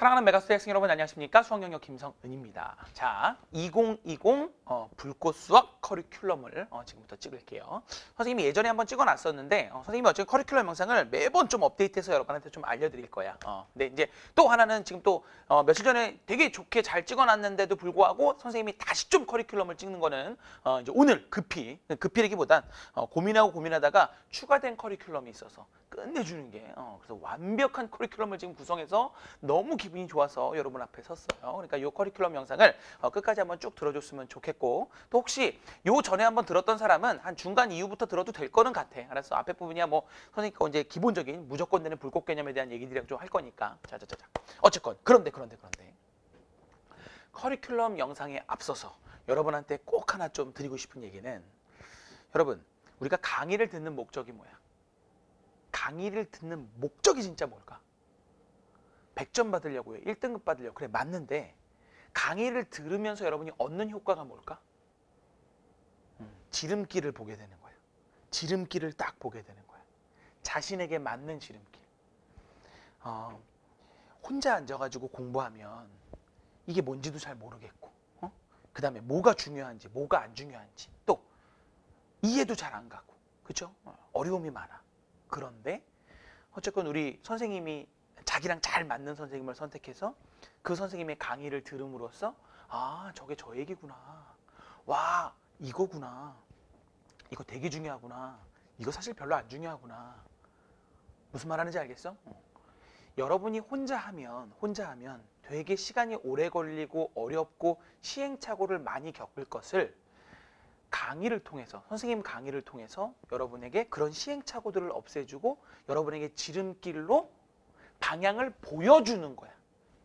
사랑하는 메가스터 학생 여러분 안녕하십니까? 수학영역 김성은입니다. 자, 2020 어, 불꽃 수학 커리큘럼을 어, 지금부터 찍을게요. 선생님이 예전에 한번 찍어놨었는데 어, 선생님이 어쨌든 커리큘럼 영상을 매번 좀 업데이트해서 여러분한테 좀 알려드릴 거야. 어, 근데 이제 또 하나는 지금 또 어, 며칠 전에 되게 좋게 잘 찍어놨는데도 불구하고 선생님이 다시 좀 커리큘럼을 찍는 거는 어, 이제 오늘 급히 급히라기보단 어, 고민하고 고민하다가 추가된 커리큘럼이 있어서 끝내주는 게 어, 그래서 완벽한 커리큘럼을 지금 구성해서 너무 기분이 좋아서 여러분 앞에 섰어요. 그러니까 이 커리큘럼 영상을 어, 끝까지 한번 쭉 들어줬으면 좋겠고 또 혹시 요 전에 한번 들었던 사람은 한 중간 이후부터 들어도 될 거는 같아. 알았어. 앞에 부분이야 뭐 선생님 거 이제 기본적인 무조건 되는 불꽃 개념에 대한 얘기들이랑 좀 할 거니까. 자자자자. 어쨌건 그런데 그런데 그런데 커리큘럼 영상에 앞서서 여러분한테 꼭 하나 좀 드리고 싶은 얘기는 여러분 우리가 강의를 듣는 목적이 뭐야? 강의를 듣는 목적이 진짜 뭘까? 100점 받으려고요. 1등급 받으려고. 그래 맞는데 강의를 들으면서 여러분이 얻는 효과가 뭘까? 음, 지름길을 보게 되는 거야. 지름길을 딱 보게 되는 거야. 자신에게 맞는 지름길. 어, 혼자 앉아가지고 공부하면 이게 뭔지도 잘 모르겠고 어? 그 다음에 뭐가 중요한지 뭐가 안 중요한지 또 이해도 잘 안 가고 그죠? 어, 어려움이 많아. 그런데 어쨌건 우리 선생님이 자기랑 잘 맞는 선생님을 선택해서 그 선생님의 강의를 들음으로써 아 저게 저 얘기구나 와 이거구나 이거 되게 중요하구나 이거 사실 별로 안 중요하구나 무슨 말 하는지 알겠어? 어. 여러분이 혼자 하면 혼자 하면 되게 시간이 오래 걸리고 어렵고 시행착오를 많이 겪을 것을 강의를 통해서 선생님 강의를 통해서 여러분에게 그런 시행착오들을 없애주고 여러분에게 지름길로 방향을 보여주는 거야.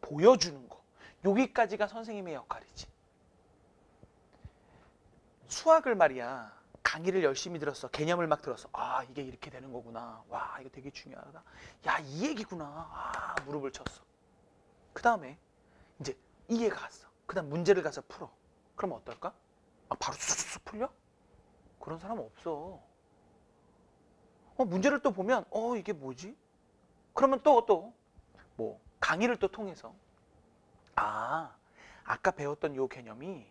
보여주는 거. 여기까지가 선생님의 역할이지. 수학을 말이야. 강의를 열심히 들었어. 개념을 막 들었어. 아, 이게 이렇게 되는 거구나. 와, 이거 되게 중요하다. 야, 이 얘기구나. 아, 무릎을 쳤어. 그 다음에 이제 이해가 갔어. 그 다음 문제를 가서 풀어. 그럼 어떨까? 아, 바로 쑥쑥 풀려? 그런 사람 없어. 어, 문제를 또 보면, 어, 이게 뭐지? 그러면 또, 또, 뭐, 강의를 또 통해서, 아, 아까 배웠던 요 개념이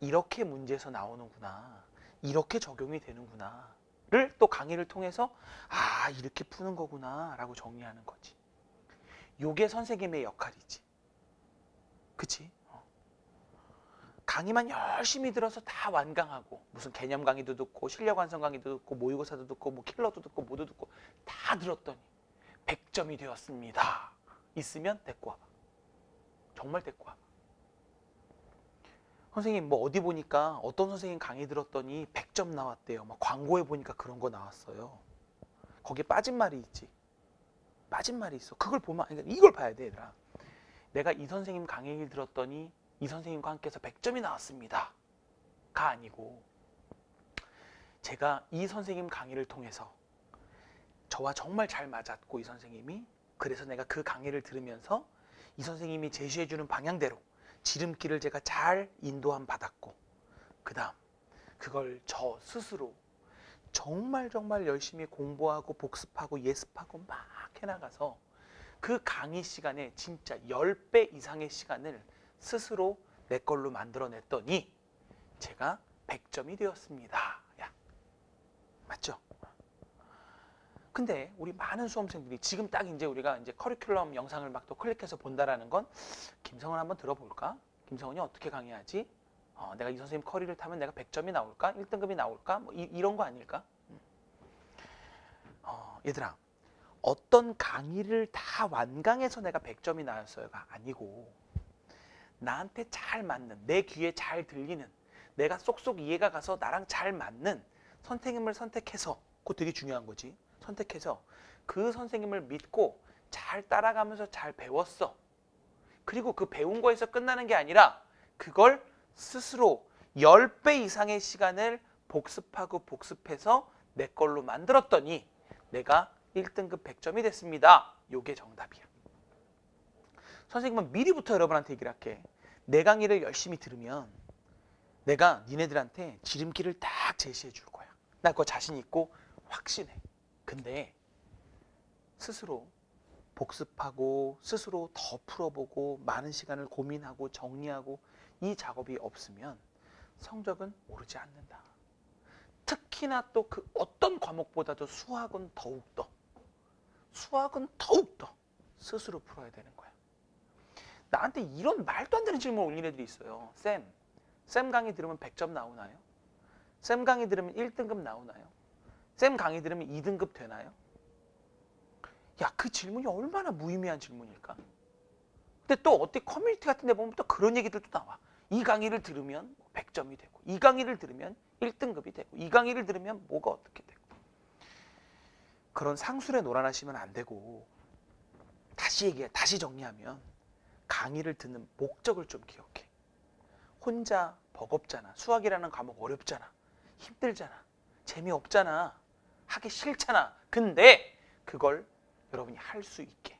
이렇게 문제에서 나오는구나. 이렇게 적용이 되는구나. 를 또 강의를 통해서, 아, 이렇게 푸는 거구나. 라고 정리하는 거지. 요게 선생님의 역할이지. 그치? 강의만 열심히 들어서 다 완강하고 무슨 개념 강의도 듣고 실력 완성 강의도 듣고 모의고사도 듣고 뭐 킬러도 듣고 모두 듣고 다 들었더니 100점이 되었습니다. 있으면 데리고 와봐. 정말 데리고 와봐. 선생님 뭐 어디 보니까 어떤 선생님 강의 들었더니 100점 나왔대요. 막 광고에 보니까 그런 거 나왔어요. 거기에 빠진 말이 있지. 빠진 말이 있어. 그걸 보면 그러니까 이걸 봐야 돼, 얘들아. 내가 이 선생님 강의를 들었더니 이 선생님과 함께 해서 100점이 나왔습니다. 가 아니고 제가 이 선생님 강의를 통해서 저와 정말 잘 맞았고 이 선생님이 그래서 내가 그 강의를 들으면서 이 선생님이 제시해주는 방향대로 지름길을 제가 잘 인도함 받았고 그 다음 그걸 저 스스로 정말 정말 열심히 공부하고 복습하고 예습하고 막 해나가서 그 강의 시간에 진짜 10배 이상의 시간을 스스로 내 걸로 만들어냈더니 제가 100점이 되었습니다. 야, 맞죠? 근데 우리 많은 수험생들이 지금 딱 이제 우리가 이제 커리큘럼 영상을 막 또 클릭해서 본다라는 건 김성은 한번 들어볼까? 김성은이 어떻게 강의하지? 어, 내가 이 선생님 커리를 타면 내가 100점이 나올까? 1등급이 나올까? 뭐 이, 이런 거 아닐까? 어, 얘들아, 어떤 강의를 다 완강해서 내가 100점이 나왔어요가 아니고 나한테 잘 맞는 내 귀에 잘 들리는 내가 쏙쏙 이해가 가서 나랑 잘 맞는 선생님을 선택해서 그거 되게 중요한 거지. 선택해서 그 선생님을 믿고 잘 따라가면서 잘 배웠어. 그리고 그 배운 거에서 끝나는 게 아니라 그걸 스스로 10배 이상의 시간을 복습하고 복습해서 내 걸로 만들었더니 내가 1등급 100점이 됐습니다. 요게 정답이야. 선생님은 미리부터 여러분한테 얘기를 할게. 내 강의를 열심히 들으면 내가 니네들한테 지름길을 딱 제시해 줄 거야. 나 그거 자신 있고 확신해. 근데 스스로 복습하고 스스로 더 풀어보고 많은 시간을 고민하고 정리하고 이 작업이 없으면 성적은 오르지 않는다. 특히나 또 그 어떤 과목보다도 수학은 더욱더 수학은 더욱더 스스로 풀어야 되는 거야. 나한테 이런 말도 안 되는 질문을 올린 애들이 있어요. 쌤, 쌤 강의 들으면 100점 나오나요? 쌤 강의 들으면 1등급 나오나요? 쌤 강의 들으면 2등급 되나요? 야, 그 질문이 얼마나 무의미한 질문일까? 근데 또 어떻게 커뮤니티 같은 데 보면 또 그런 얘기들도 나와. 이 강의를 들으면 100점이 되고 이 강의를 들으면 1등급이 되고 이 강의를 들으면 뭐가 어떻게 되고 그런 상술에 놀아나시면 안 되고 다시 얘기해 다시 정리하면 강의를 듣는 목적을 좀 기억해. 혼자 버겁잖아. 수학이라는 과목 어렵잖아. 힘들잖아. 재미없잖아. 하기 싫잖아. 근데 그걸 여러분이 할 수 있게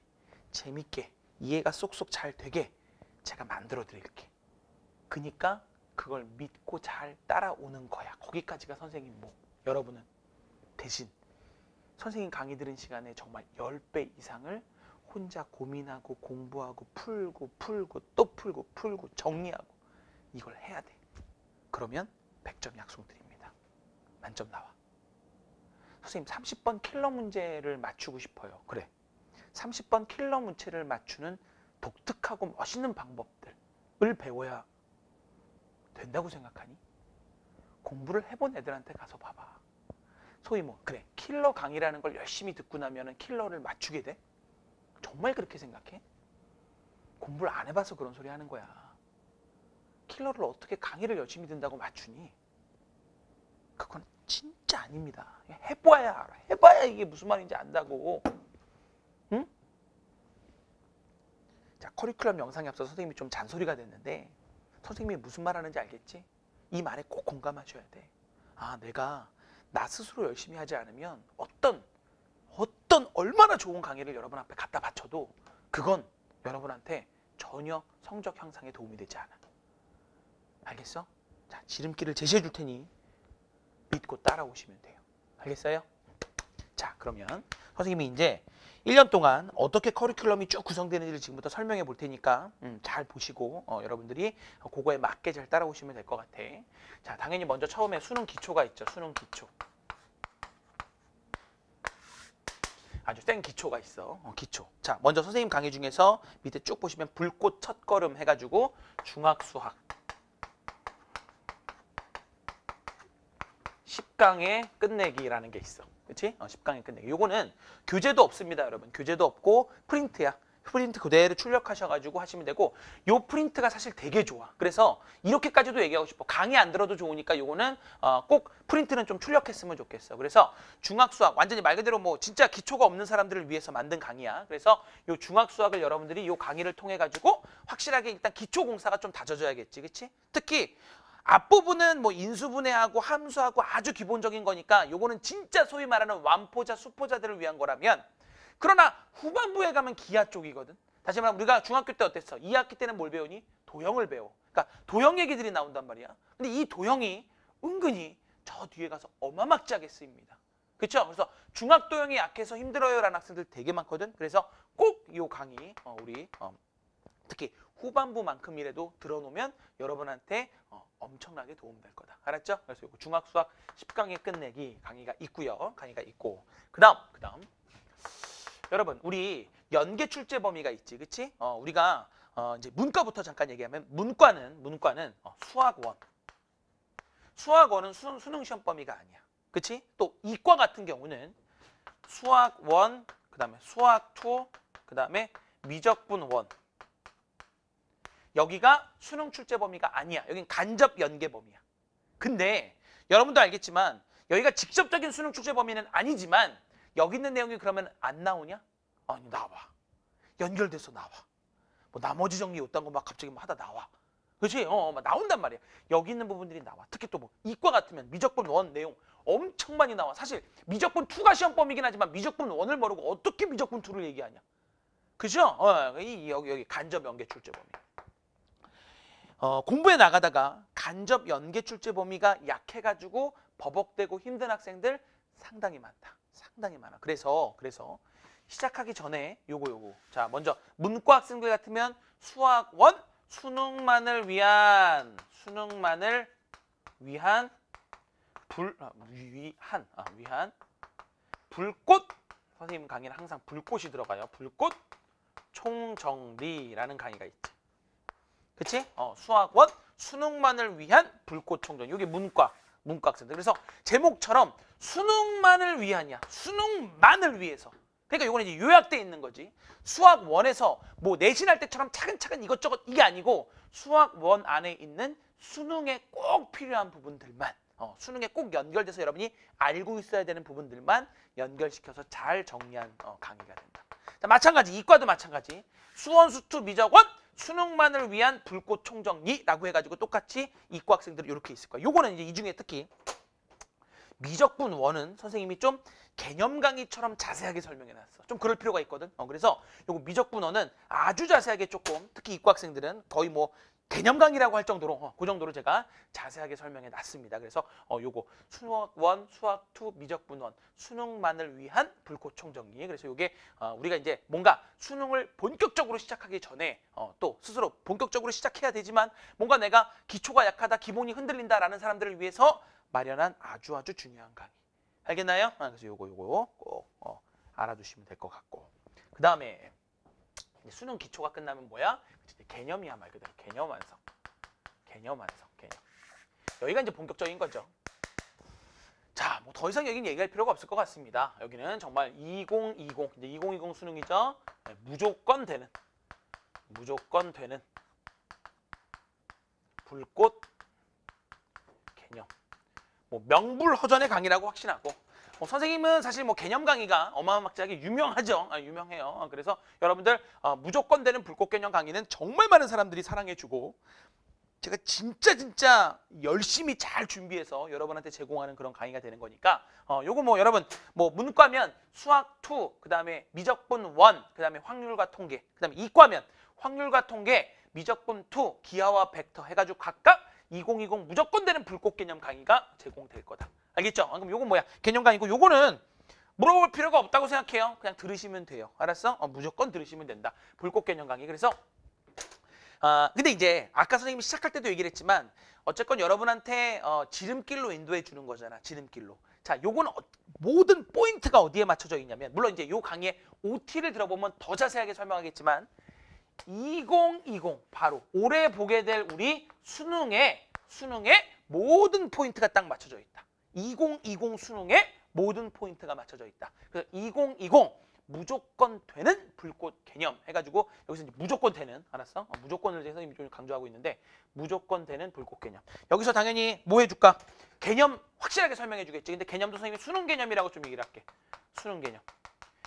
재밌게 이해가 쏙쏙 잘 되게 제가 만들어 드릴게. 그니까 그걸 믿고 잘 따라오는 거야. 거기까지가 선생님 목. 여러분은 대신 선생님 강의 들은 시간에 정말 10배 이상을 혼자 고민하고 공부하고 풀고 풀고 또 풀고 풀고 정리하고 이걸 해야 돼. 그러면 100점 약속드립니다. 만점 나와. 선생님 30번 킬러 문제를 맞추고 싶어요. 그래. 30번 킬러 문제를 맞추는 독특하고 멋있는 방법들을 배워야 된다고 생각하니? 공부를 해본 애들한테 가서 봐봐. 소위 뭐 그래 킬러 강의라는 걸 열심히 듣고 나면 은 킬러를 맞추게 돼? 정말 그렇게 생각해? 공부를 안 해봐서 그런 소리 하는 거야. 킬러를 어떻게 강의를 열심히 듣는다고 맞추니? 그건 진짜 아닙니다. 해봐야 알아. 해봐야 이게 무슨 말인지 안다고. 응? 자 커리큘럼 영상에 앞서 선생님이 좀 잔소리가 됐는데 선생님이 무슨 말 하는지 알겠지? 이 말에 꼭 공감하셔야 돼. 아, 내가 나 스스로 열심히 하지 않으면 어떤 어떤 얼마나 좋은 강의를 여러분 앞에 갖다 바쳐도 그건 여러분한테 전혀 성적 향상에 도움이 되지 않아. 알겠어? 자, 지름길을 제시해 줄 테니 믿고 따라오시면 돼요. 알겠어요? 자, 그러면 선생님이 이제 1년 동안 어떻게 커리큘럼이 쭉 구성되는지를 지금부터 설명해 볼 테니까 음, 잘 보시고 어, 여러분들이 그거에 맞게 잘 따라오시면 될 것 같아. 자, 당연히 먼저 처음에 수능 기초가 있죠. 수능 기초. 아주 센 기초가 있어. 어, 기초. 자, 먼저 선생님 강의 중에서 밑에 쭉 보시면 불꽃 첫걸음 해가지고 중학수학 10강의 끝내기라는 게 있어. 그치? 어, 10강의 끝내기. 요거는 교재도 없습니다, 여러분. 교재도 없고 프린트야. 프린트 그대로 출력하셔가지고 하시면 되고 요 프린트가 사실 되게 좋아. 그래서 이렇게까지도 얘기하고 싶어. 강의 안 들어도 좋으니까 요거는 어, 꼭 프린트는 좀 출력했으면 좋겠어. 그래서 중학수학 완전히 말 그대로 뭐 진짜 기초가 없는 사람들을 위해서 만든 강의야. 그래서 요 중학수학을 여러분들이 요 강의를 통해 가지고 확실하게 일단 기초 공사가 좀 다져져야겠지, 그렇지? 특히 앞부분은 뭐 인수분해하고 함수하고 아주 기본적인 거니까 요거는 진짜 소위 말하는 완포자, 수포자들을 위한 거라면 그러나 후반부에 가면 기하 쪽이거든. 다시 말하면 우리가 중학교 때 어땠어? 2학기 때는 뭘 배우니? 도형을 배워. 그러니까 도형 얘기들이 나온단 말이야. 근데 이 도형이 은근히 저 뒤에 가서 어마막지하게 쓰입니다. 그렇죠? 그래서 중학 도형이 약해서 힘들어요라는 학생들 되게 많거든. 그래서 꼭 이 강의 어, 우리 어, 특히 후반부만큼이라도 들어놓으면 여러분한테 어, 엄청나게 도움될 거다. 알았죠? 그래서 이거 중학 수학 10강의 끝내기 강의가 있고요. 강의가 있고 그다음 그다음 여러분 우리 연계 출제 범위가 있지, 그렇지? 어, 우리가 어, 이제 문과부터 잠깐 얘기하면 문과는 문과는 어, 수학원 수학원은 수, 수능 시험 범위가 아니야. 그렇지? 또 이과 같은 경우는 수학 1, 그다음에 수학 2, 그다음에 미적분 1 여기가 수능 출제 범위가 아니야. 여긴 간접 연계 범위야. 근데 여러분도 알겠지만 여기가 직접적인 수능 출제 범위는 아니지만 여기 있는 내용이 그러면 안 나오냐? 아니 나와. 연결돼서 나와. 뭐 나머지 정리 요딴 거 막 갑자기 막 하다 나와. 그렇지? 어, 막 나온단 말이야. 여기 있는 부분들이 나와. 특히 또 뭐 이과 같으면 미적분 원 내용 엄청 많이 나와. 사실 미적분 2가 시험 범위긴 하지만 미적분 원을 모르고 어떻게 미적분 2를 얘기하냐? 그죠? 어, 이 여기 여기 간접 연계 출제 범위. 어, 공부에 나가다가 간접 연계 출제 범위가 약해가지고 버벅대고 힘든 학생들 상당히 많다. 상당히 많아. 그래서 그래서 시작하기 전에 요거 요거. 자, 먼저 문과 학생들 같으면 수학 원 수능만을 위한 수능만을 위한 불 아, 위한 아, 위한 불꽃 선생님 강의는 항상 불꽃이 들어가요. 불꽃 총정리라는 강의가 있지. 그치? 어, 수학원 수능만을 위한 불꽃 총정. 이게 문과 문과 학생들. 그래서 제목처럼 수능만을 위한이야. 수능만을 위해서. 그러니까 이거는 이제 요약돼 있는 거지. 수학 원에서 뭐 내신할 때처럼 차근차근 이것저것 이게 아니고 수학 원 안에 있는 수능에 꼭 필요한 부분들만 어, 수능에 꼭 연결돼서 여러분이 알고 있어야 되는 부분들만 연결시켜서 잘 정리한 어, 강의가 된다. 자, 마찬가지 이과도 마찬가지. 수원 수투 미적원 수능만을 위한 불꽃 총정리라고 해가지고 똑같이 이과 학생들은 이렇게 있을 거야. 요거는 이제 이 중에 특히 미적분 one은 선생님이 좀 개념 강의처럼 자세하게 설명해 놨어. 좀 그럴 필요가 있거든. 어, 그래서 요거 미적분 one은 아주 자세하게 조금 특히 이과 학생들은 거의 뭐 개념 강의라고 할 정도로 어, 그 정도로 제가 자세하게 설명해 놨습니다. 그래서 어, 요거 수학 one, 수학 two, 미적분 one 수능만을 위한 불꽃 총정리. 그래서 요게 어, 우리가 이제 뭔가 수능을 본격적으로 시작하기 전에 어, 또 스스로 본격적으로 시작해야 되지만 뭔가 내가 기초가 약하다, 기본이 흔들린다라는 사람들을 위해서 마련한 아주 아주 중요한 강의. 알겠나요? 아, 그래서 요거 요거 꼭 어, 알아두시면 될 것 같고. 그 다음에 수능 기초가 끝나면 뭐야? 개념이야 말 그대로 개념 완성. 개념 완성. 개념. 여기가 이제 본격적인 거죠. 자, 뭐 더 이상 여기는 얘기할 필요가 없을 것 같습니다. 여기는 정말 2020, 이제 2020 수능이죠. 네, 무조건 되는, 무조건 되는 불꽃 개념. 뭐 명불허전의 강의라고 확신하고 뭐 선생님은 사실 뭐 개념 강의가 어마어마하게 유명하죠. 아, 유명해요. 어, 그래서 여러분들 어, 무조건 되는 불꽃 개념 강의는 정말 많은 사람들이 사랑해주고 제가 진짜 진짜 열심히 잘 준비해서 여러분한테 제공하는 그런 강의가 되는 거니까 어, 요거 뭐 여러분 뭐 문과면 수학 2, 그 다음에 미적분 1, 그 다음에 확률과 통계, 그 다음에 이과면 확률과 통계, 미적분 2, 기하와 벡터 해가지고 각각 2020 무조건 되는 불꽃 개념 강의가 제공될 거다. 알겠죠? 아, 그럼 요건 뭐야? 개념 강의고 요거는 물어볼 필요가 없다고 생각해요. 그냥 들으시면 돼요. 알았어? 어, 무조건 들으시면 된다. 불꽃 개념 강의. 그래서 아 근데 이제 아까 선생님이 시작할 때도 얘기를 했지만 어쨌건 여러분한테 어, 지름길로 인도해 주는 거잖아. 지름길로. 자, 요건 어, 모든 포인트가 어디에 맞춰져 있냐면 물론 이제 요 강의의 OT를 들어보면 더 자세하게 설명하겠지만 2020 바로 올해 보게 될 우리 수능의 수능의 모든 포인트가 딱 맞춰져 있다. 2020 수능의 모든 포인트가 맞춰져 있다. 그래서 2020 무조건 되는 불꽃 개념 해가지고 여기서 이제 무조건 되는 알았어? 어, 무조건을 선생님이 좀 강조하고 있는데 무조건 되는 불꽃 개념. 여기서 당연히 뭐 해줄까? 개념 확실하게 설명해 주겠지. 근데 개념도 선생님이 수능 개념이라고 좀 얘기를 할게. 수능 개념.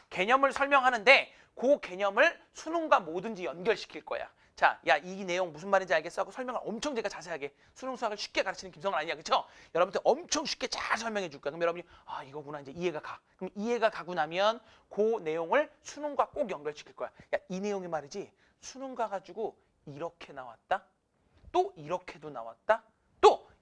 개념을 설명하는데 그 개념을 수능과 뭐든지 연결시킬 거야. 자, 야, 이 내용 무슨 말인지 알겠어? 하고 설명을 엄청 제가 자세하게 수능 수학을 쉽게 가르치는 김성은 아니야. 그쵸? 여러분들 엄청 쉽게 잘 설명해 줄 거야. 그럼 여러분이 아, 이거구나. 이제 이해가 가. 그럼 이해가 가고 나면 그 내용을 수능과 꼭 연결시킬 거야. 야, 이 내용이 말이지. 수능 가가지고 이렇게 나왔다. 또 이렇게도 나왔다.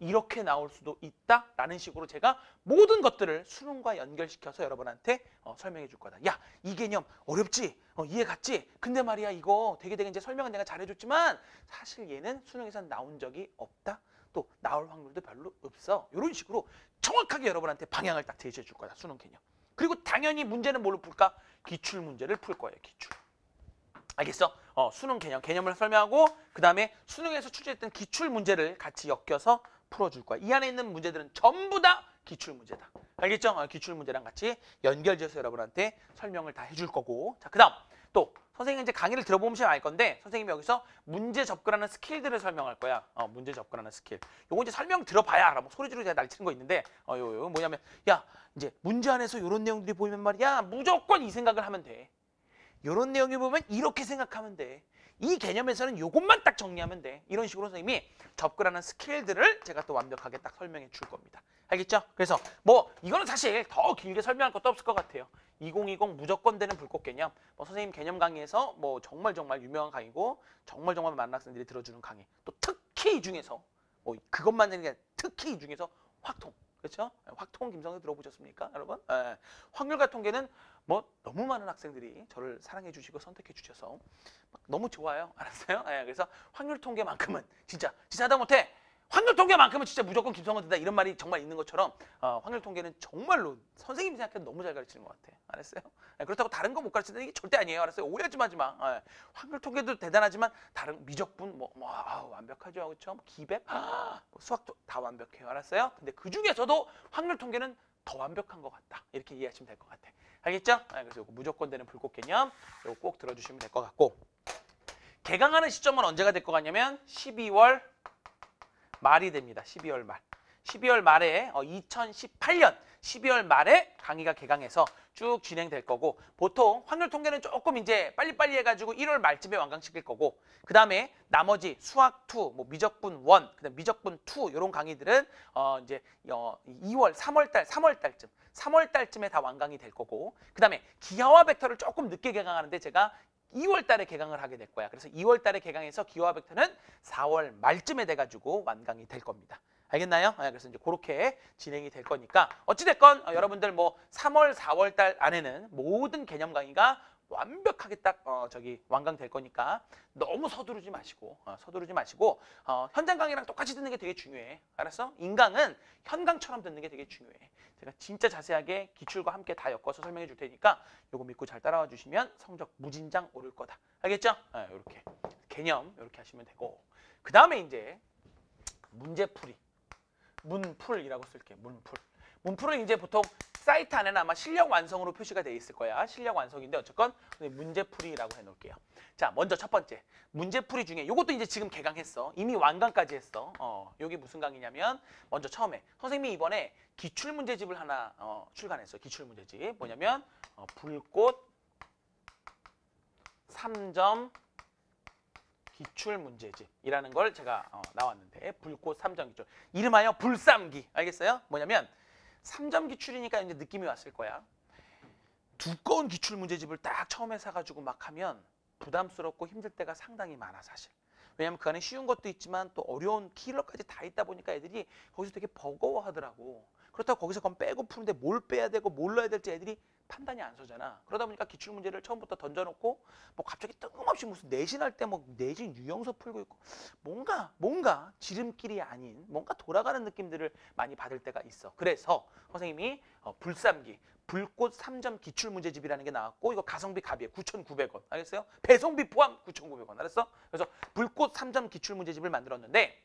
또 이렇게 나올 수도 있다라는 식으로 제가 모든 것들을 수능과 연결시켜서 여러분한테 어, 설명해 줄 거다. 야, 이 개념 어렵지? 어, 이해 갔지? 근데 말이야 이거 되게 되게 이제 설명은 내가 잘해줬지만 사실 얘는 수능에서 나온 적이 없다. 또 나올 확률도 별로 없어. 이런 식으로 정확하게 여러분한테 방향을 딱 제시해 줄 거다. 수능 개념. 그리고 당연히 문제는 뭘로 풀까? 기출 문제를 풀 거예요. 기출. 알겠어? 어, 수능 개념, 개념을 설명하고 그 다음에 수능에서 출제했던 기출 문제를 같이 엮여서 풀어줄 거야. 이 안에 있는 문제들은 전부 다 기출 문제다. 알겠죠? 어, 기출 문제랑 같이 연결돼서 여러분한테 설명을 다 해줄 거고. 자, 그 다음 또 선생님 이제 강의를 들어보시면 알 건데 선생님이 여기서 문제 접근하는 skill들을 설명할 거야. 어, 문제 접근하는 스킬. 요거 이제 설명 들어봐야 알아. 뭐 소리 지르고 제가 난리치는 거 있는데 어, 요, 요 뭐냐면 야 이제 문제 안에서 이런 내용들이 보이면 말이야 무조건 이 생각을 하면 돼. 이런 내용이 보면 이렇게 생각하면 돼. 이 개념에서는 이것만 딱 정리하면 돼. 이런 식으로 선생님이 접근하는 스킬들을 제가 또 완벽하게 딱 설명해 줄 겁니다. 알겠죠? 그래서 뭐 이거는 사실 더 길게 설명할 것도 없을 것 같아요. 2020 무조건 되는 불꽃 개념. 뭐 선생님 개념 강의에서 뭐 정말 정말 유명한 강의고 정말 정말 많은 학생들이 들어주는 강의. 또 특히 이 중에서 뭐 그것만 아니라 특히 이 중에서 확통. 그렇죠? 확통 김성도 들어보셨습니까, 여러분? 예. 확률과 통계는 뭐 너무 많은 학생들이 저를 사랑해 주시고 선택해 주셔서 막 너무 좋아요. 알았어요? 예, 그래서 확률 통계만큼은 진짜 진짜 하다 못해 확률 통계만큼은 진짜 무조건 김성원 된다 이런 말이 정말 있는 것처럼 어, 확률 통계는 정말로 선생님이 생각해도 너무 잘 가르치는 것 같아. 알았어요? 예, 그렇다고 다른 거 못 가르치는 게 절대 아니에요. 알았어요? 오해 좀 하지 마. 예, 확률 통계도 대단하지만 다른 미적분 뭐, 뭐 아우, 완벽하죠, 그렇죠? 기백, 아, 뭐 수학도 다 완벽해요. 알았어요? 근데 그 중에서도 확률 통계는 더 완벽한 것 같다. 이렇게 이해하시면 될 것 같아. 알겠죠? 아, 그래서 무조건 되는 불꽃 개념 이거 꼭 들어주시면 될 것 같고 개강하는 시점은 언제가 될 것 같냐면 12월 말이 됩니다. 12월 말. 12월 말에 어, 2018년 12월 말에 강의가 개강해서 쭉 진행될 거고 보통 확률 통계는 조금 이제 빨리빨리 해가지고 1월 말쯤에 완강시킬 거고 그 다음에 나머지 수학 2, 뭐 미적분 1, 그다음 미적분 2 이런 강의들은 어 이제 어 2월, 3월 달, 3월 달쯤, 3월 달쯤에 다 완강이 될 거고 그 다음에 기하와 벡터를 조금 늦게 개강하는데 제가 2월 달에 개강을 하게 될 거야. 그래서 2월 달에 개강해서 기하 벡터는 4월 말쯤에 돼 가지고 완강이 될 겁니다. 알겠나요? 네, 그래서 이제 그렇게 진행이 될 거니까 어찌 됐건 어, 여러분들 뭐 3월, 4월 달 안에는 모든 개념 강의가 완벽하게 딱 어, 저기 완강 될 거니까 너무 서두르지 마시고 어, 서두르지 마시고 어, 현장 강의랑 똑같이 듣는 게 되게 중요해. 알았어? 인강은 현강처럼 듣는 게 되게 중요해. 제가 진짜 자세하게 기출과 함께 다 엮어서 설명해 줄 테니까 요거 믿고 잘 따라와 주시면 성적 무진장 오를 거다. 알겠죠? 네, 이렇게 개념 이렇게 하시면 되고 그 다음에 이제 문제풀이 문풀이라고 쓸게 문풀. 문풀은 이제 보통 사이트 안에는 아마 실력 완성으로 표시가 돼 있을 거야. 실력 완성인데 어쨌건 문제풀이라고 해놓을게요. 자, 먼저 첫 번째 문제풀이 중에 이것도 이제 지금 개강했어. 이미 완강까지 했어. 어, 여기 무슨 강의냐면 먼저 처음에 선생님이 이번에 기출 문제집을 하나 어, 출간했어. 기출 문제집 뭐냐면 어, 불꽃 3점 기출 문제집이라는 걸 제가 어, 나왔는데 불꽃 3점 기출 이름하여 불쌈기 알겠어요? 뭐냐면 3점 기출이니까 이제 느낌이 왔을 거야. 두꺼운 기출 문제집을 딱 처음에 사가지고 막 하면 부담스럽고 힘들 때가 상당히 많아 사실. 왜냐면 그 안에 쉬운 것도 있지만 또 어려운 킬러까지 다 있다 보니까 애들이 거기서 되게 버거워하더라고. 그렇다고 거기서 그건 빼고 푸는데 뭘 빼야 되고 뭘 넣어야 될지 애들이 판단이 안 서잖아. 그러다 보니까 기출 문제를 처음부터 던져놓고 뭐 갑자기 뜬금없이 무슨 내신할 때 뭐 내신 유형서 풀고 있고 뭔가 뭔가 지름길이 아닌 뭔가 돌아가는 느낌들을 많이 받을 때가 있어. 그래서 선생님이 어, 불삼기 불꽃 3점 기출 문제집이라는 게 나왔고 이거 가성비 갑이에 9,900원. 알겠어요? 배송비 포함 9,900원. 알았어? 그래서 불꽃 3점 기출 문제집을 만들었는데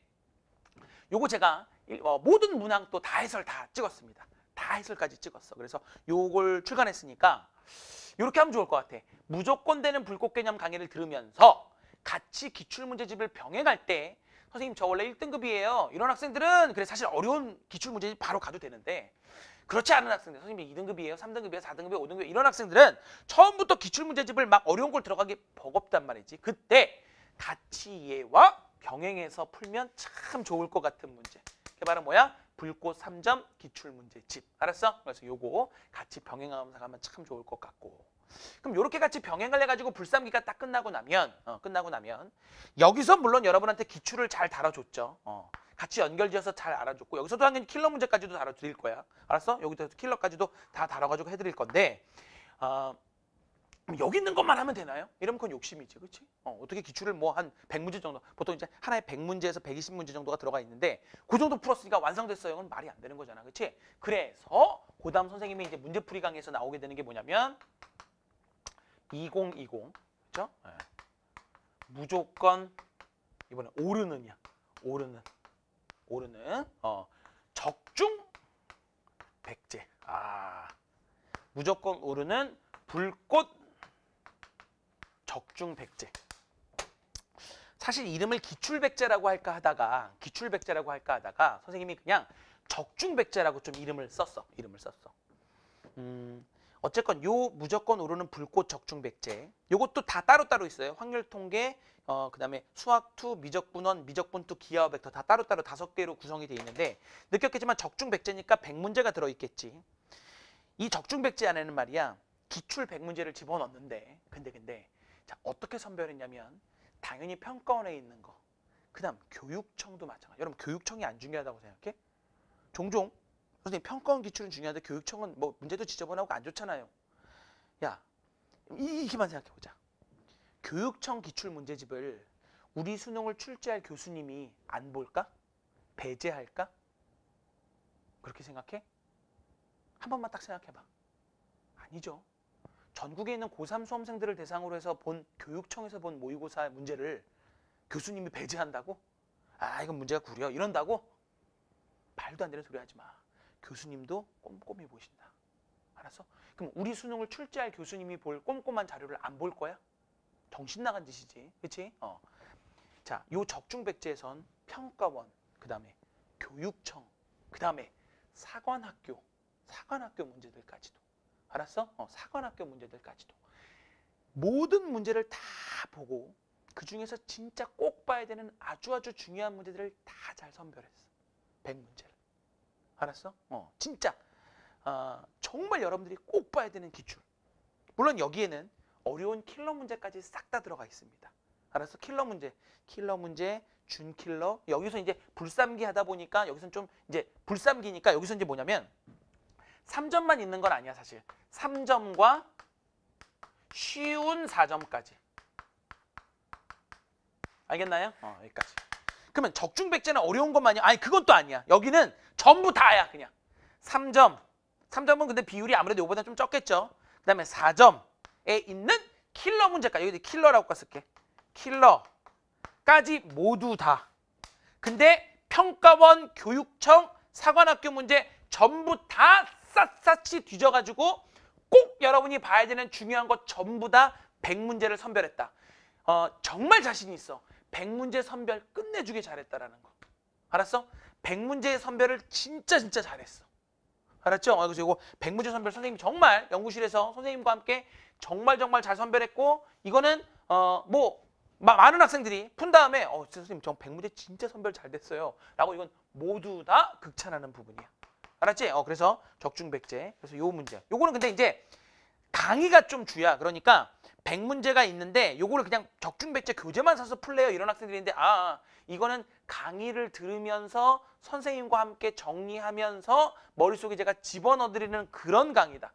요거 제가 일- 어, 모든 문항도 다 해설 다 찍었습니다. 다 해설까지 찍었어. 그래서 요걸 출간했으니까 이렇게 하면 좋을 것 같아. 무조건 되는 불꽃 개념 강의를 들으면서 같이 기출 문제집을 병행할 때 선생님 저 원래 1등급이에요. 이런 학생들은 그래 사실 어려운 기출 문제집 바로 가도 되는데 그렇지 않은 학생들 선생님이 2등급이에요, 3등급이에요, 4등급이에요, 5등급이에요 이런 학생들은 처음부터 기출 문제집을 막 어려운 걸 들어가기 버겁단 말이지. 그때 같이 이해와 병행해서 풀면 참 좋을 것 같은 문제. 그게 바로 뭐야? 불꽃 3점 기출 문제집. 알았어? 그래서 요거 같이 병행하면서 가면 참 좋을 것 같고. 그럼 요렇게 같이 병행을 해가지고 불삼기가 딱 끝나고 나면 어, 끝나고 나면 여기서 물론 여러분한테 기출을 잘 다뤄줬죠. 어, 같이 연결지어서 잘 알아줬고 여기서도 당연히 킬러 문제까지도 다뤄드릴 거야. 알았어? 여기도 킬러까지도 다 다뤄가지고 해드릴 건데 어, 여기 있는 것만 하면 되나요? 이러면 그건 욕심이지, 그렇지? 어, 어떻게 기출을 뭐 한 100문제 정도, 보통 이제 하나에 100문제에서 120문제 정도가 들어가 있는데 그 정도 풀었으니까 완성됐어요. 이건 말이 안 되는 거잖아, 그렇지? 그래서 고담 선생님이 이제 문제풀이 강의에서 나오게 되는 게 뭐냐면 2020, 그렇죠? 예. 무조건 이번에 오르는이야, 오르는, 오르는, 어, 적중 백제, 아, 무조건 오르는 불꽃 적중백제. 사실 이름을 기출백제라고 할까 하다가 기출백제라고 할까 하다가 선생님이 그냥 적중백제라고 좀 이름을 썼어. 이름을 썼어. 음, 어쨌건 요 무조건 오르는 불꽃 적중백제. 요것도 다 따로따로 있어요. 확률 통계, 어, 그다음에 수학 2, 미적분원, 미적분 2, 기하와 벡터 다 따로따로 다섯 개로 구성이 돼 있는데 느꼈겠지만 적중백제니까 100문제가 들어 있겠지. 이 적중백제 안에는 말이야. 기출 100문제를 집어넣는데 근데 근데 자, 어떻게 선별했냐면 당연히 평가원에 있는 거. 그다음 교육청도 마찬가지. 여러분 교육청이 안 중요하다고 생각해? 종종 선생님 평가원 기출은 중요한데 교육청은 뭐 문제도 지저분하고 안 좋잖아요. 야 이- 이렇게만 생각해 보자. 교육청 기출 문제집을 우리 수능을 출제할 교수님이 안 볼까? 배제할까? 그렇게 생각해? 한 번만 딱 생각해 봐. 아니죠. 전국에 있는 고3 수험생들을 대상으로 해서 본 교육청에서 본 모의고사 문제를 교수님이 배제한다고? 아 이건 문제가 구려 이런다고? 말도 안 되는 소리 하지 마. 교수님도 꼼꼼히 보신다. 알았어? 그럼 우리 수능을 출제할 교수님이 볼 꼼꼼한 자료를 안 볼 거야? 정신 나간 짓이지. 그렇지? 어. 자, 요 적중백제에선 평가원, 그 다음에 교육청, 그 다음에 사관학교, 사관학교 문제들까지도. 알았어? 어, 사관학교 문제들까지도. 모든 문제를 다 보고 그 중에서 진짜 꼭 봐야 되는 아주 아주 중요한 문제들을 다 잘 선별했어. 100문제를. 알았어? 어, 진짜 아, 정말 여러분들이 꼭 봐야 되는 기출. 물론 여기에는 어려운 킬러 문제까지 싹 다 들어가 있습니다. 알았어? 킬러 문제, 킬러 문제, 준 킬러. 여기서 이제 불삼기 하다 보니까 여기서는 좀 이제 불삼기니까 여기서 이제 뭐냐면 3점만 있는 건 아니야, 사실. 3점과 쉬운 4점까지. 알겠나요? 어, 여기까지. 그러면 적중백제는 어려운 것만이 아니 또 아니야. 여기는 전부 다야, 그냥. 3점. 3점은 근데 비율이 아무래도 이거보다 좀 적겠죠. 그 다음에 4점에 있는 킬러 문제까지 여기 킬러라고 쓸게. 킬러까지 모두 다. 근데 평가원, 교육청, 사관학교 문제 전부 다 샅샅이 뒤져가지고 꼭 여러분이 봐야 되는 중요한 것 전부 다 100문제를 선별했다. 어, 정말 자신 있어. 100문제 선별 끝내주게 잘했다라는 거. 알았어? 100문제의 선별을 진짜 진짜 잘했어. 알았죠? 어, 그래서 이거 100문제 선별 선생님이 정말 연구실에서 선생님과 함께 정말 정말 잘 선별했고 이거는 어 뭐 많은 학생들이 푼 다음에 어 선생님 저 100문제 진짜 선별 잘 됐어요. 라고 이건 모두 다 극찬하는 부분이야. 알았지? 어 그래서 적중백제. 그래서 요 문제. 요거는 근데 이제 강의가 좀 주야. 그러니까 100문제가 있는데 요거를 그냥 적중백제 교재만 사서 풀래요. 이런 학생들인데 아 이거는 강의를 들으면서 선생님과 함께 정리하면서 머릿속에 제가 집어넣어드리는 그런 강의다.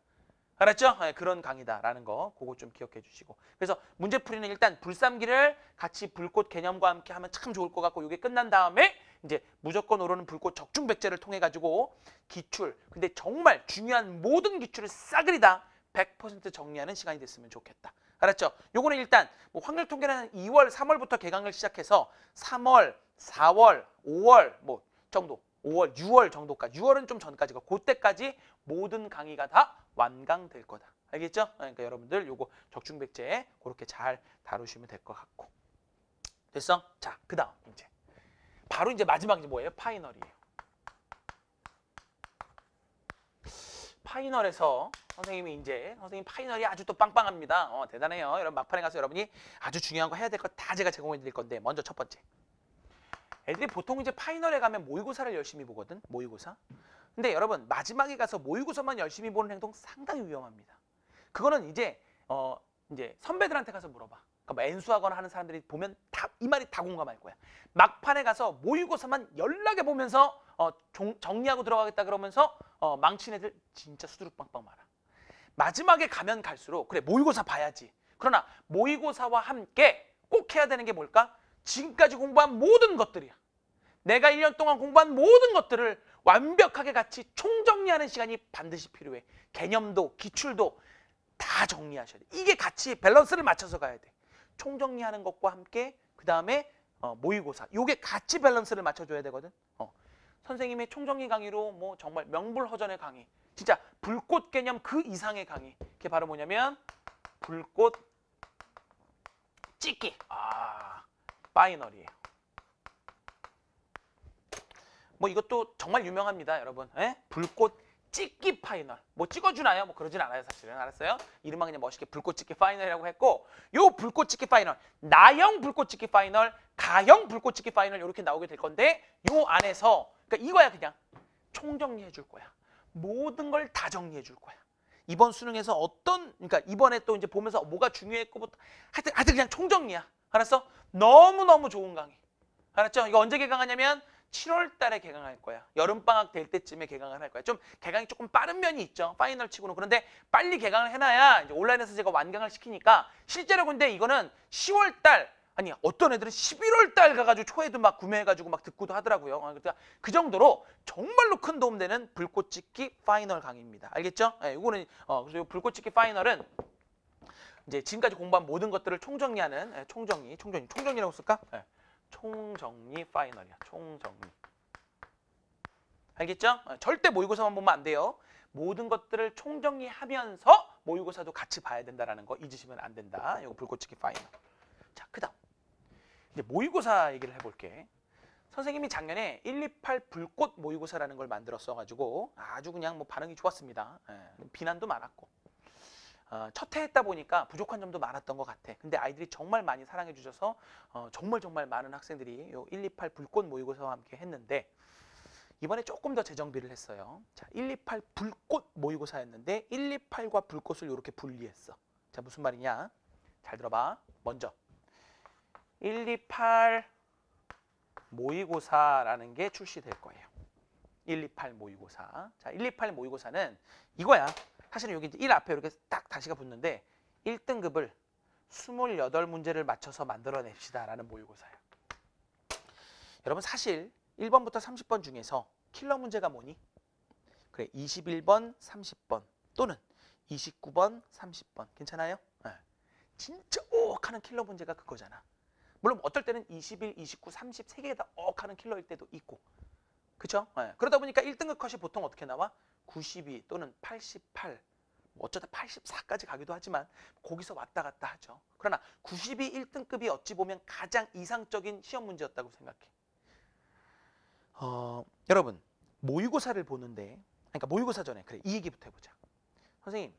알았죠? 네, 그런 강의다라는 거 그거 좀 기억해 주시고 그래서 문제풀이는 일단 불삼기를 같이 불꽃 개념과 함께 하면 참 좋을 것 같고 이게 끝난 다음에 이제 무조건 오르는 불꽃 적중 백제를 통해 가지고 기출 근데 정말 중요한 모든 기출을 싸그리 다 100% 정리하는 시간이 됐으면 좋겠다. 알았죠? 요거는 일단 뭐 확률 통계는 2월, 3월부터 개강을 시작해서 3월, 4월, 5월 뭐 정도, 5월, 6월 정도까지 6월은 좀 전까지가 그때까지 모든 강의가 다 완강될 거다. 알겠죠? 그러니까 여러분들 요거 적중백제 그렇게 잘 다루시면 될 것 같고 됐어? 자, 그 다음 이제 바로 이제 마지막 이제 뭐예요? 파이널이에요. 파이널에서 선생님이 이제 선생님 파이널이 아주 또 빵빵합니다. 어, 대단해요. 여러분 막판에 가서 여러분이 아주 중요한 거 해야 될 거 다 제가 제공해 드릴 건데 먼저 첫 번째. 애들이 보통 이제 파이널에 가면 모의고사를 열심히 보거든. 모의고사. 근데 여러분 마지막에 가서 모의고사만 열심히 보는 행동 상당히 위험합니다. 그거는 이제 어 이제 선배들한테 가서 물어봐. 그러니까 뭐 N수하거나 하는 사람들이 보면 다 이 말이 다 공감할 거야. 막판에 가서 모의고사만 연락해 보면서 어, 종- 정리하고 들어가겠다 그러면서 어, 망친 애들 진짜 수두룩빵빵 많아. 마지막에 가면 갈수록 그래 모의고사 봐야지. 그러나 모의고사와 함께 꼭 해야 되는 게 뭘까? 지금까지 공부한 모든 것들이야. 내가 1년 동안 공부한 모든 것들을 완벽하게 같이 총정리하는 시간이 반드시 필요해. 개념도 기출도 다 정리하셔야 돼. 이게 같이 밸런스를 맞춰서 가야 돼. 총정리하는 것과 함께 그 다음에 어, 모의고사. 요게 같이 밸런스를 맞춰줘야 되거든. 어. 선생님의 총정리 강의로 뭐 정말 명불허전의 강의. 진짜 불꽃 개념 그 이상의 강의. 그게 바로 뭐냐면 불꽃 찍기. 아, final이에요. 뭐 이것도 정말 유명합니다, 여러분. 예? 불꽃 찍기 final. 뭐 찍어주나요? 뭐 그러진 않아요, 사실은. 알았어요? 이름만 그냥 멋있게 불꽃 찍기 final이라고 했고, 요 불꽃 찍기 final, 나형 불꽃 찍기 final, 가형 불꽃 찍기 final 이렇게 나오게 될 건데, 요 안에서 그러니까 이거야 그냥 총정리해 줄 거야. 모든 걸 다 정리해 줄 거야. 이번 수능에서 어떤 그러니까 이번에 또 이제 보면서 뭐가 중요했고 뭐 하여튼 하여튼 그냥 총정리야. 알았어? 너무 너무 좋은 강의. 알았죠? 이거 언제 개강하냐면 7월 달에 개강할 거야. 여름 방학 될 때쯤에 개강을 할 거야. 좀 개강이 조금 빠른 면이 있죠. final 치고는. 그런데 빨리 개강을 해놔야 이제 온라인에서 제가 완강을 시키니까 실제로 근데 이거는 10월 달 아니 어떤 애들은 11월 달 가가지고 초에도 막 구매해가지고 막 듣고도 하더라고요. 어, 그러니까 그 정도로 정말로 큰 도움 되는 불꽃 찍기 final 강의입니다. 알겠죠? 예, 이거는 어 그래서 이 불꽃 찍기 final은 이제 지금까지 공부한 모든 것들을 총정리하는 예, 총정리, 총정리, 총정리라고 쓸까? 예, 총정리 final이야. 총정리. 알겠죠? 예, 절대 모의고사만 보면 안 돼요. 모든 것들을 총정리하면서 모의고사도 같이 봐야 된다라는 거 잊으시면 안 된다. 이거 불꽃 찍기 final. 자, 그다음 이제 모의고사 얘기를 해볼게. 선생님이 작년에 128 불꽃 모의고사라는 걸 만들었어 가지고 아주 그냥 뭐 반응이 좋았습니다. 예, 비난도 많았고 어, 첫해 했다 보니까 부족한 점도 많았던 것 같아. 근데 아이들이 정말 많이 사랑해 주셔서 어, 정말 정말 많은 학생들이 요 128 불꽃 모의고사와 함께 했는데 이번에 조금 더 재정비를 했어요. 자, 128 불꽃 모의고사였는데 128과 불꽃을 이렇게 분리했어. 자, 무슨 말이냐? 잘 들어봐. 먼저 128 모의고사라는 게 출시될 거예요. 128 모의고사. 자, 128 모의고사는 이거야. 사실은 여기 이제 1 앞에 이렇게 딱 다시가 붙는데 1등급을 28문제를 맞춰서 만들어냅시다 라는 모의고사예요. 여러분 사실 1번부터 30번 중에서 킬러 문제가 뭐니? 그래 21번, 30번 또는 29번, 30번 괜찮아요? 네. 진짜 옥 하는 킬러 문제가 그거잖아. 물론 어떨 때는 21, 29, 30 세 개가 다억 하는 킬러일 때도 있고. 그렇죠? 그러다 보니까 1등급 컷이 보통 어떻게 나와? 92 또는 88, 뭐 어쩌다 84까지 가기도 하지만 거기서 왔다 갔다 하죠. 그러나 92 1등급이 어찌 보면 가장 이상적인 시험 문제였다고 생각해. 어, 여러분 모의고사를 보는데 그러니까 모의고사 전에 그래 이 얘기부터 해보자. 선생님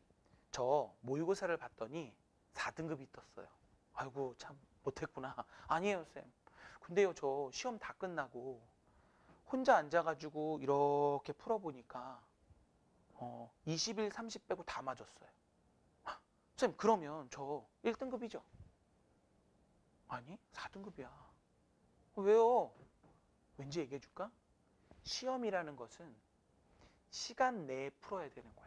저 모의고사를 봤더니 4등급이 떴어요. 아이고 참 못했구나. 아니에요 쌤. 근데요 저 시험 다 끝나고 혼자 앉아가지고 이렇게 풀어보니까 어, 21, 30 빼고 다 맞았어요. 쌤 그러면 저 1등급이죠? 아니 4등급이야. 왜요? 왠지 얘기해 줄까? 시험이라는 것은 시간 내에 풀어야 되는 거야.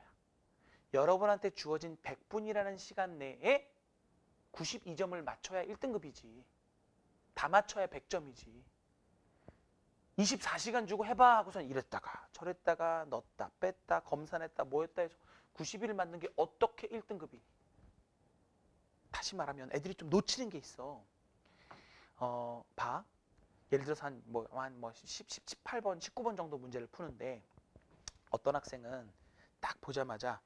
여러분한테 주어진 100분이라는 시간 내에 92점을 맞춰야 1등급이지. 다 맞춰야 100점이지. 24시간 주고 해봐 하고선 이랬다가 저랬다가 넣었다 뺐다 검산했다 뭐했다 해서 90일 맞는 게 어떻게 1등급이니? 다시 말하면 애들이 좀 놓치는 게 있어. 어, 봐. 예를 들어서 한 뭐 한뭐 10, 18번, 19번 정도 문제를 푸는데 어떤 학생은 딱 보자마자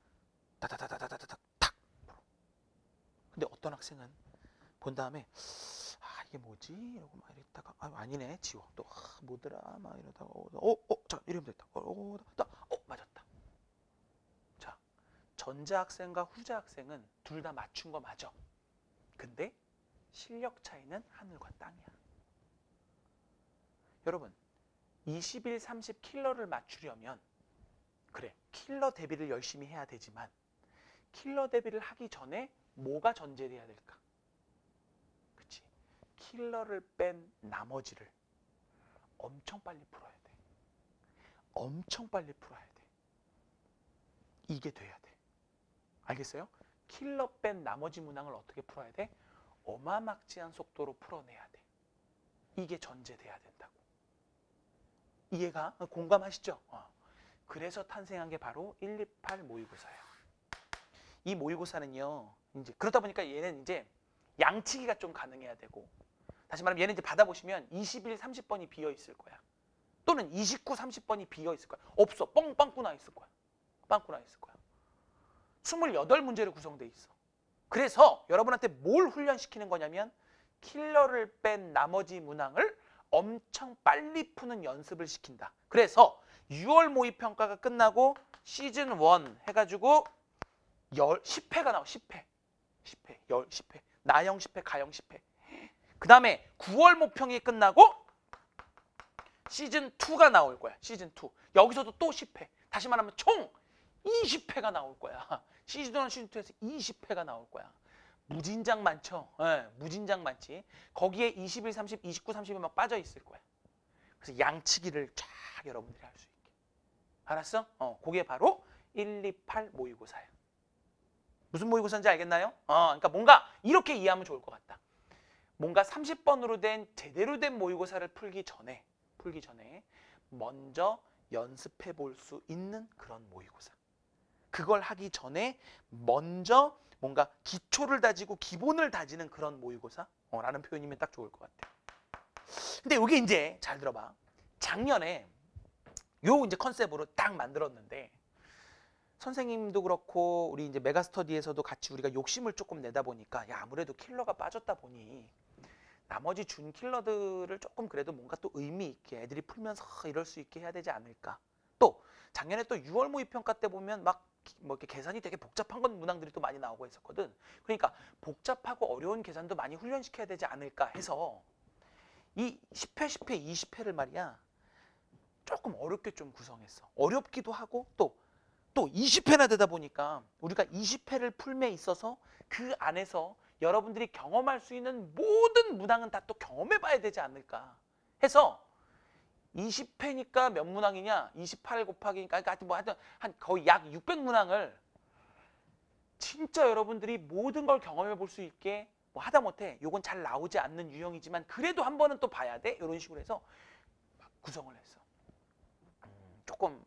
다다다다다다닥 탁. 근데 어떤 학생은 본 다음에 아 이게 뭐지? 이러고 막 이랬다가 아 아니네 지워. 또 아, 뭐더라? 막 이러다가 어어자 이러면 됐다. 어어 어, 맞았다. 자 전자 학생과 후자 학생은 둘 다 맞춘 거 맞아. 근데 실력 차이는 하늘과 땅이야. 여러분 21, 30 킬러를 맞추려면 그래 킬러 대비를 열심히 해야 되지만 킬러 대비를 하기 전에 뭐가 전제돼야 될까? 킬러를 뺀 나머지를 엄청 빨리 풀어야 돼 엄청 빨리 풀어야 돼 이게 돼야 돼 알겠어요? 킬러 뺀 나머지 문항을 어떻게 풀어야 돼? 어마막지한 속도로 풀어내야 돼 이게 전제돼야 된다고 이해가 공감하시죠? 어. 그래서 탄생한 게 바로 128 모의고사예요. 이 모의고사는요. 이제 그러다 보니까 얘는 이제 양치기가 좀 가능해야 되고 다시 말하면 얘는 이제 받아보시면 21, 30번이 비어 있을 거야. 또는 29, 30번이 비어 있을 거야. 없어. 뻥 빵꾸 나 있을 거야. 빵꾸 나 있을 거야. 28문제로 구성돼 있어. 그래서 여러분한테 뭘 훈련시키는 거냐면 킬러를 뺀 나머지 문항을 엄청 빨리 푸는 연습을 시킨다. 그래서 6월 모의 평가가 끝나고 시즌 1 해가지고 10회가 나와 10회 10회 10, 10회 나형 10회 가형 10회 그 다음에 9월 모평이 끝나고 시즌 2가 나올 거야 시즌 2 여기서도 또 10회 다시 말하면 총 20회가 나올 거야 시즌 1 시즌 2에서 20회가 나올 거야 무진장 많죠. 네, 무진장 많지. 거기에 21, 30, 29, 30이 막 빠져 있을 거야. 그래서 양치기를 쫙 여러분들이 할 수 있게. 알았어? 어, 그게 바로 128 모의고사야. 무슨 모의고사인지 알겠나요? 어, 그러니까 뭔가 이렇게 이해하면 좋을 것 같다. 뭔가 30번으로 된 제대로 된 모의고사를 풀기 전에 풀기 전에 먼저 연습해 볼 수 있는 그런 모의고사. 그걸 하기 전에 먼저 뭔가 기초를 다지고 기본을 다지는 그런 모의고사라는 표현이면 딱 좋을 것 같아요. 근데 이게 이제 잘 들어봐. 작년에 요 이제 컨셉으로 딱 만들었는데 선생님도 그렇고 우리 이제 메가스터디에서도 같이 우리가 욕심을 조금 내다 보니까 야 아무래도 킬러가 빠졌다 보니 나머지 준 킬러들을 조금 그래도 뭔가 또 의미 있게 애들이 풀면서 이럴 수 있게 해야 되지 않을까. 또 작년에 또 6월 모의 평가 때 보면 막 뭐 이렇게 계산이 되게 복잡한 건 문항들이 또 많이 나오고 했었거든. 그러니까 복잡하고 어려운 계산도 많이 훈련시켜야 되지 않을까 해서 이 10회, 10회, 20회를 말이야. 조금 어렵게 좀 구성했어. 어렵기도 하고 또또 20회나 되다 보니까 우리가 20회를 풀매 있어서 그 안에서 여러분들이 경험할 수 있는 모든 문항은 다 또 경험해 봐야 되지 않을까 해서 20회니까 몇 문항이냐? 28 곱하기니까 그러니까 하여튼 뭐 하여튼 한 거의 약 600문항을 진짜 여러분들이 모든 걸 경험해 볼 수 있게 뭐 하다못해 요건 잘 나오지 않는 유형이지만 그래도 한 번은 또 봐야 돼 이런 식으로 해서 막 구성을 했어. 음, 조금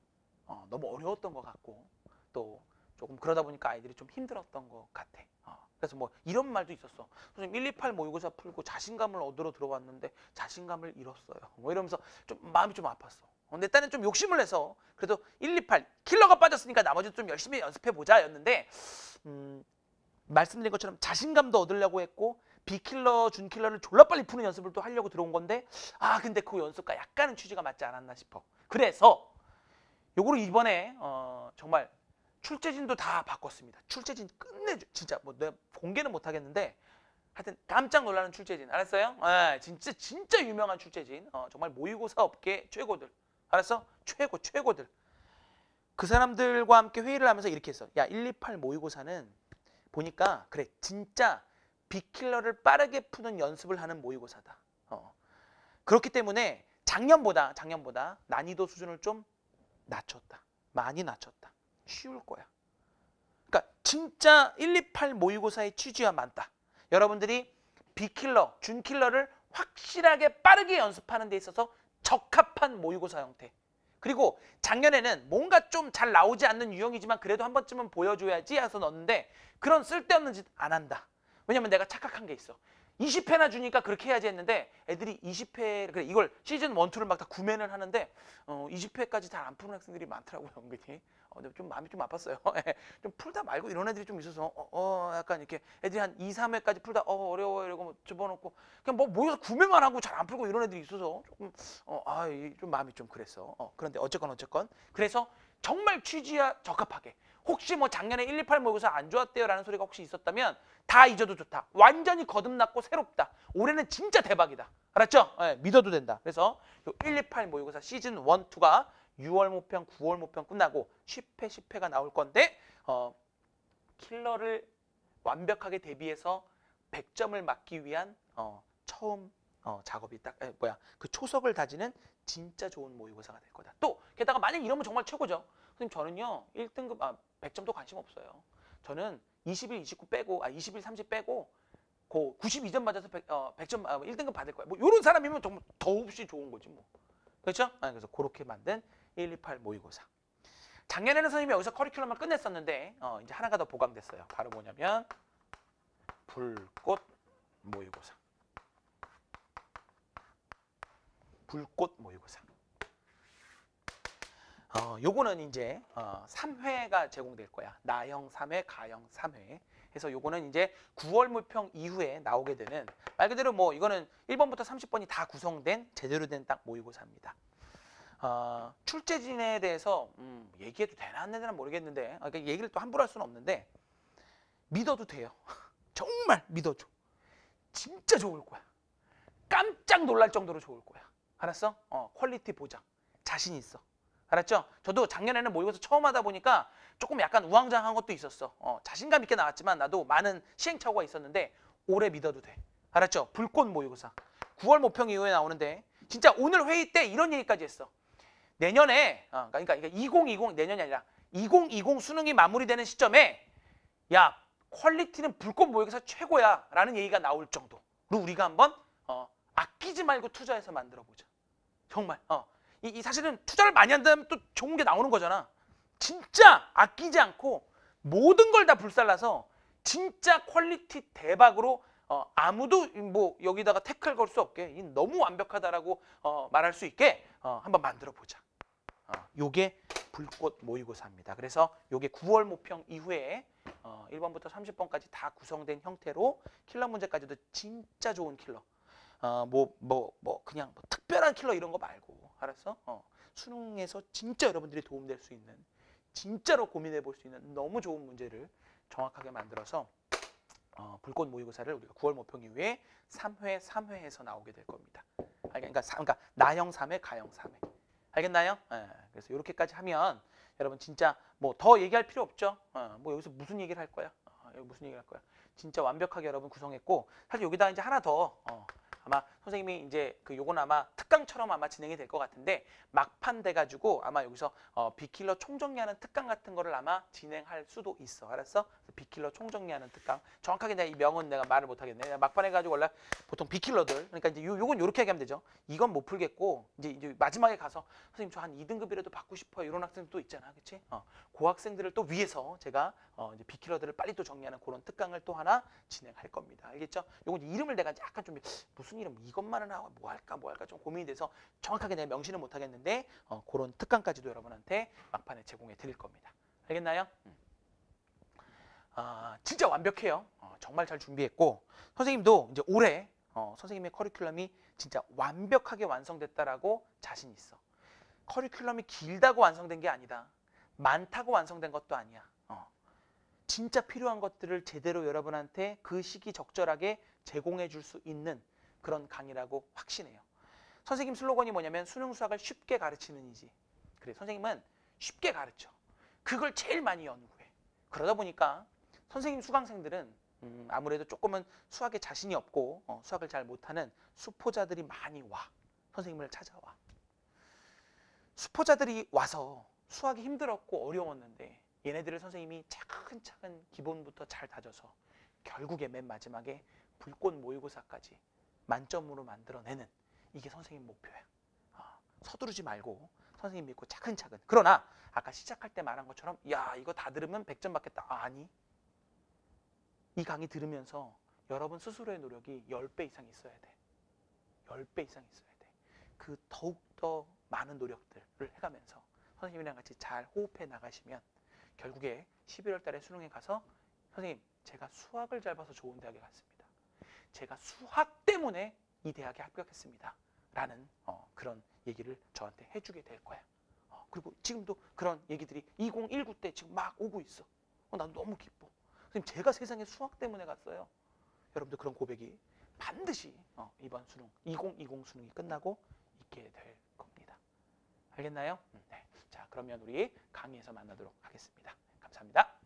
어, 너무 어려웠던 것 같고 또 조금 그러다 보니까 아이들이 좀 힘들었던 것 같아. 어, 그래서 뭐 이런 말도 있었어. 선생님 128 모의고사 풀고 자신감을 얻으러 들어왔는데 자신감을 잃었어요. 뭐 이러면서 좀 마음이 좀 아팠어. 어, 근데 딴엔 좀 욕심을 내서 그래도 128 킬러가 빠졌으니까 나머지 좀 열심히 연습해 보자 였는데 음, 말씀드린 것처럼 자신감도 얻으려고 했고 비킬러, 준킬러를 졸라 빨리 푸는 연습을 또 하려고 들어온 건데 아 근데 그 연습과 약간은 취지가 맞지 않았나 싶어. 그래서 요거를 이번에 어, 정말 출제진도 다 바꿨습니다. 출제진 끝내 진짜 뭐 내가 공개는 못 하겠는데 하여튼 깜짝 놀라는 출제진 알았어요? 아, 진짜 진짜 유명한 출제진 어, 정말 모의고사 업계 최고들 알았어? 최고 최고들 그 사람들과 함께 회의를 하면서 이렇게 했어. 야 128 모의고사는 보니까 그래 진짜 비킬러를 빠르게 푸는 연습을 하는 모의고사다. 어. 그렇기 때문에 작년보다 작년보다 난이도 수준을 좀 낮췄다. 많이 낮췄다. 쉬울 거야. 그러니까 진짜 128 모의고사의 취지와 맞다. 여러분들이 비킬러, 준킬러를 확실하게 빠르게 연습하는 데 있어서 적합한 모의고사 형태. 그리고 작년에는 뭔가 좀 잘 나오지 않는 유형이지만 그래도 한 번쯤은 보여줘야지 해서 넣었는데 그런 쓸데없는 짓 안 한다. 왜냐면 내가 착각한 게 있어. 20회나 주니까 그렇게 해야지 했는데 애들이 20회 그래 이걸 시즌 1, 2를 막 다 구매는 하는데 어, 20회까지 잘 안 푸는 학생들이 많더라고요. 은근히. 어, 근데 좀 마음이 좀 아팠어요. 예, 좀 풀다 말고 이런 애들이 좀 있어서 어, 어 약간 이렇게 애들이 한 2, 3회까지 풀다 어 어려워 이러고 뭐 집어넣고 그냥 뭐 모여서 구매만 하고 잘 안 풀고 이런 애들이 있어서 조금 어아좀 마음이 좀 그랬어. 어, 그런데 어쨌건 어쨌건 그래서 정말 취지와 적합하게 혹시 뭐 작년에 128 모의고사 안 좋았대요라는 소리가 혹시 있었다면 다 잊어도 좋다. 완전히 거듭났고 새롭다. 올해는 진짜 대박이다. 알았죠? 네, 믿어도 된다. 그래서 128 모의고사 시즌 1, 2가 6월 모평, 9월 모평 끝나고 10회, 10회가 나올 건데 어, 킬러를 완벽하게 대비해서 100점을 맞기 위한 어, 처음 어, 작업이 딱 에, 뭐야 그 초석을 다지는 진짜 좋은 모의고사가 될 거다. 또 게다가 만약 이러면 정말 최고죠. 선생님 저는요 1등급 아 100점도 관심 없어요. 저는 21, 29 빼고 아 21, 30 빼고 고 92점 맞아서 100, 어, 100점 아, 1등급 받을 거야. 뭐 이런 사람이면 정말 더없이 좋은 거지 뭐. 그렇죠? 아, 그래서 그렇게 만든 128 모의고사. 작년에는 선생님이 여기서 커리큘럼을 끝냈었는데 어, 이제 하나가 더 보강됐어요. 바로 뭐냐면 불꽃 모의고사. 불꽃 모의고사. 어, 요거는 이제 어, 3회가 제공될 거야. 나형 3회, 가형 3회. 그래서 요거는 이제 9월 물평 이후에 나오게 되는 말 그대로 뭐 이거는 1번부터 30번이 다 구성된 제대로 된 딱 모의고사입니다. 어, 출제진에 대해서 음, 얘기해도 되나 안 되나 모르겠는데 아, 그러니까 얘기를 또 함부로 할 수는 없는데 믿어도 돼요. 정말 믿어줘. 진짜 좋을 거야. 깜짝 놀랄 정도로 좋을 거야. 알았어? 어, quality 보장. 자신 있어. 알았죠? 저도 작년에는 모의고사 처음 하다 보니까 조금 약간 우왕좌왕한 것도 있었어. 어, 자신감 있게 나왔지만 나도 많은 시행착오가 있었는데 올해 믿어도 돼. 알았죠? 불꽃 모의고사. 9월 모평 이후에 나오는데 진짜 오늘 회의 때 이런 얘기까지 했어. 내년에 어, 그러니까, 그러니까 2020 내년이 아니라 2020 수능이 마무리되는 시점에 야 quality는 불꽃 모의고사 최고야 라는 얘기가 나올 정도로 우리가 한번 어, 아끼지 말고 투자해서 만들어 보자. 정말. 어. 이, 이 사실은 투자를 많이 한다면 또 좋은 게 나오는 거잖아. 진짜 아끼지 않고 모든 걸 다 불살라서 진짜 quality 대박으로 어, 아무도 뭐 여기다가 태클 걸 수 없게 이 너무 완벽하다라고 어, 말할 수 있게 어, 한번 만들어 보자. 어, 요게 불꽃 모의고사입니다. 그래서 요게 9월 모평 이후에 어, 1번부터 30번까지 다 구성된 형태로 킬러 문제까지도 진짜 좋은 킬러. 어, 뭐, 뭐, 뭐, 그냥 뭐 특별한 킬러 이런 거 말고, 알았어? 어, 수능에서 진짜 여러분들이 도움될 수 있는, 진짜로 고민해 볼 수 있는 너무 좋은 문제를 정확하게 만들어서 어, 불꽃 모의고사를 우리가 9월 모평 이후에 3회, 3회에서 나오게 될 겁니다. 그러니까, 사- 그러니까 나형 3회, 가형 3회. 알겠나요? 예, 그래서 이렇게까지 하면 여러분 진짜 뭐 더 얘기할 필요 없죠. 어, 뭐 여기서 무슨 얘기를 할 거야? 어, 여기 무슨 얘기를 할 거야? 진짜 완벽하게 여러분 구성했고 사실 여기다 이제 하나 더 어, 아마 선생님이 이제 그 요건 아마 특강처럼 아마 진행이 될 것 같은데 막판 돼 가지고 아마 여기서 어, 비킬러 총정리하는 특강 같은 거를 아마 진행할 수도 있어. 알았어? 비킬러 총정리하는 특강. 정확하게 내가 이 명은 내가 말을 못 하겠네. 내가 막판 해 가지고 원래 보통 비킬러들 그러니까 이제 요, 요건 요렇게 얘기하면 되죠. 이건 못 풀겠고 이제, 이제 마지막에 가서 선생님 저 한 2등급이라도 받고 싶어요. 이런 학생도 있잖아. 그렇지? 어, 그 학생들을 또 위해서 제가 어, 이제 비킬러들을 빨리 또 정리하는 그런 특강을 또 하나 진행할 겁니다. 알겠죠? 요건 이름을 내가 약간 좀 무슨 이름 이것만은 하고 뭐 할까 뭐 할까 좀 고민이 돼서 정확하게 내가 명시는 못 하겠는데 어, 그런 특강까지도 여러분한테 막판에 제공해 드릴 겁니다. 알겠나요? 음. 아, 진짜 완벽해요. 어, 정말 잘 준비했고 선생님도 이제 올해 어, 선생님의 커리큘럼이 진짜 완벽하게 완성됐다라고 자신 있어. 커리큘럼이 길다고 완성된 게 아니다. 많다고 완성된 것도 아니야. 어. 진짜 필요한 것들을 제대로 여러분한테 그 시기 적절하게 제공해 줄 수 있는 그런 강의라고 확신해요. 선생님 슬로건이 뭐냐면 수능 수학을 쉽게 가르치는 이지. 그래 선생님은 쉽게 가르쳐. 그걸 제일 많이 연구해. 그러다 보니까 선생님 수강생들은 음, 아무래도 조금은 수학에 자신이 없고 어, 수학을 잘 못하는 수포자들이 많이 와. 선생님을 찾아와. 수포자들이 와서 수학이 힘들었고 어려웠는데 얘네들을 선생님이 차근차근 기본부터 잘 다져서 결국에 맨 마지막에 불꽃 모의고사까지 만점으로 만들어내는 이게 선생님 목표야. 아, 서두르지 말고 선생님 믿고 차근차근. 그러나 아까 시작할 때 말한 것처럼 야 이거 다 들으면 100점 받겠다. 아, 아니. 이 강의 들으면서 여러분 스스로의 노력이 10배 이상 있어야 돼. 10배 이상 있어야 돼. 그 더욱더 많은 노력들을 해가면서 선생님이랑 같이 잘 호흡해 나가시면 결국에 11월 달에 수능에 가서 선생님 제가 수학을 잘 봐서 좋은 대학에 갔습니다. 제가 수학 때문에 이 대학에 합격했습니다. 라는 어, 그런 얘기를 저한테 해주게 될 거야. 어, 그리고 지금도 그런 얘기들이 2019 때 지금 막 오고 있어. 어, 난 너무 기뻐. 선생님 제가 세상에 수학 때문에 갔어요. 여러분들 그런 고백이 반드시 어, 이번 수능 2020 수능이 끝나고 있게 될 겁니다. 알겠나요? 음, 네. 자 그러면 우리 강의에서 만나도록 하겠습니다. 감사합니다.